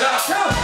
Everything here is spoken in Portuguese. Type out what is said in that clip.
Não, não.